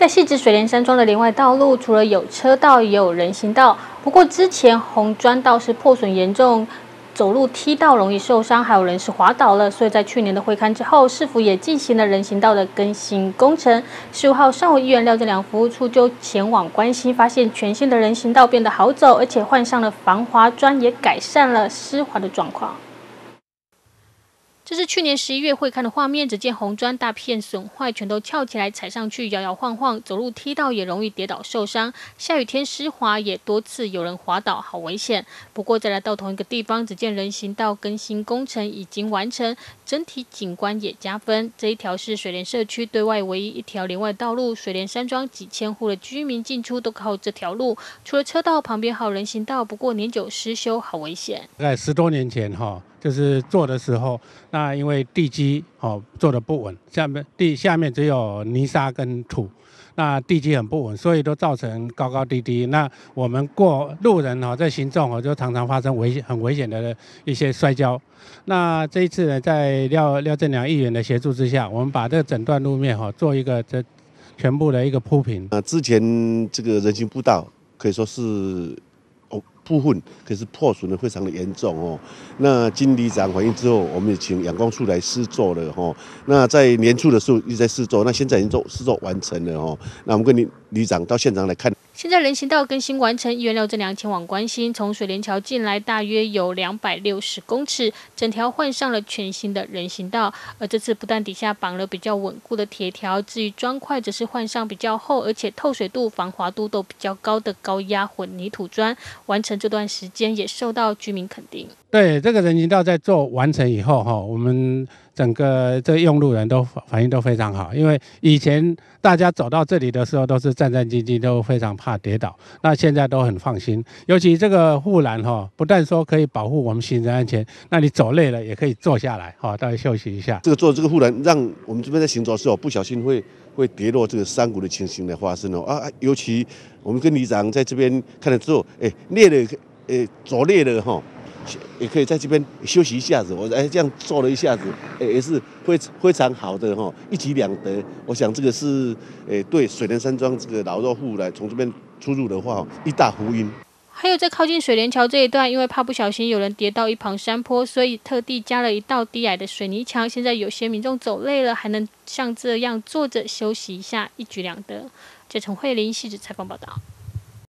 在细致水莲山庄的连外道路，除了有车道，也有人行道。不过之前红砖道是破损严重，走路踢到容易受伤，还有人是滑倒了。所以在去年的会刊之后，市府也进行了人行道的更新工程。十五号上午，议员廖振良服务处就前往关心，发现全新的人行道变得好走，而且换上了防滑砖，也改善了湿滑的状况。这是去年十一月会看的画面，只见红砖大片损坏，全都翘起来，踩上去摇摇晃晃，走路踢到也容易跌倒受伤。下雨天湿滑，也多次有人滑倒，好危险。不过再来到同一个地方，只见人行道更新工程已经完成，整体景观也加分。这一条是水莲社区对外唯一一条连外道路，水莲山庄几千户的居民进出都靠这条路。除了车道旁边还有人行道，不过年久失修，好危险。在十多年前哈。就是做的时候，那因为地基哦做的不稳，下面地下面只有泥沙跟土，那地基很不稳，所以都造成高高低低。那我们过路人哦在行走哦就常常发生危险很危险的一些摔跤。那这一次呢，在廖廖正良议员的协助之下，我们把这整段路面哈做一个这全部的一个铺平。啊，之前这个人行步道可以说是。哦部分可是破损的非常的严重哦。那经理长反映之后，我们也请阳光处来试做了哦。那在年初的时候一直在试做，那现在已经做试做完成了哦。那我们跟李李长到现场来看。现在人行道更新完成，议员廖正良前往关心。从水莲桥进来大约有两百六十公尺，整条换上了全新的人行道。而这次不但底下绑了比较稳固的铁条，至于砖块则是换上比较厚而且透水度、防滑度都比较高的高压混凝土砖。完成这段时间也受到居民肯定。对这个人行道在做完成以后哈，我们。整个这用路人都反应都非常好，因为以前大家走到这里的时候都是战战兢兢，都非常怕跌倒。那现在都很放心，尤其这个护栏哈，不但说可以保护我们行人安全，那你走累了也可以坐下来哈，大家休息一下。这个做这个护栏，让我们这边在行走的时候不小心会会跌落这个山谷的情形的发生哦啊，尤其我们跟李长在这边看了之后，哎，裂了，哎，左裂了哈。也可以在这边休息一下子，我哎这样做了一下子，哎也是非非常好的哈，一举两得。我想这个是诶对水莲山庄这个老弱户来从这边出入的话，一大福音。还有在靠近水莲桥这一段，因为怕不小心有人跌到一旁山坡，所以特地加了一道低矮的水泥墙。现在有些民众走累了，还能像这样坐着休息一下，一举两得。这陈慧玲细致采访报道。